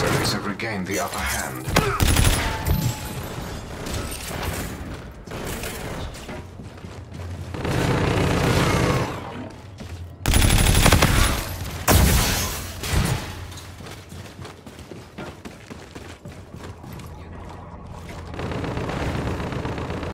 adversaries have regained the upper hand.